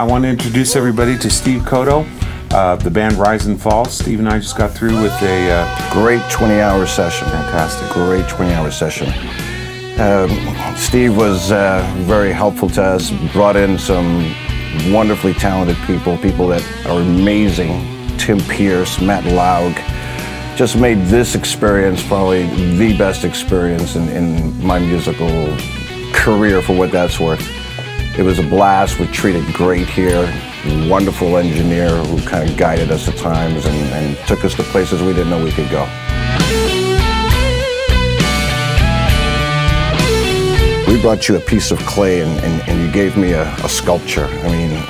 I want to introduce everybody to Steve Coto, uh, the band Rise and Fall. Steve and I just got through with a uh, Great 20-hour session. Fantastic. Great 20-hour session. Um, Steve was uh, very helpful to us, brought in some wonderfully talented people, people that are amazing. Tim Pierce, Matt Laug, just made this experience probably the best experience in, in my musical career for what that's worth. It was a blast. We treated great here. Wonderful engineer who kind of guided us at times and, and took us to places we didn't know we could go. We brought you a piece of clay and, and, and you gave me a, a sculpture. I mean,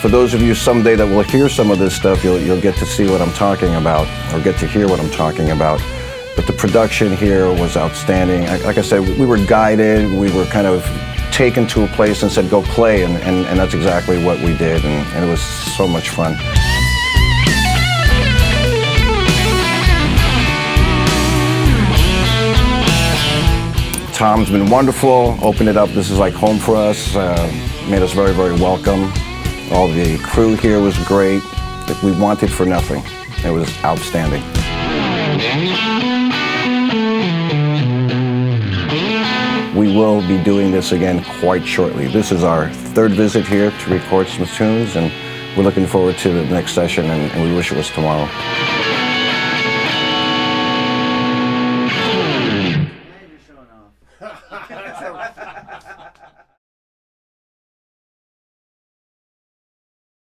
for those of you someday that will hear some of this stuff, you'll, you'll get to see what I'm talking about or get to hear what I'm talking about. But the production here was outstanding. Like I said, we were guided, we were kind of taken to a place and said, go play, and, and, and that's exactly what we did, and, and it was so much fun. Tom's been wonderful, opened it up. This is like home for us, uh, made us very, very welcome. All the crew here was great. We wanted for nothing. It was outstanding. we will be doing this again quite shortly. This is our third visit here to record some tunes, and we're looking forward to the next session, and, and we wish it was tomorrow.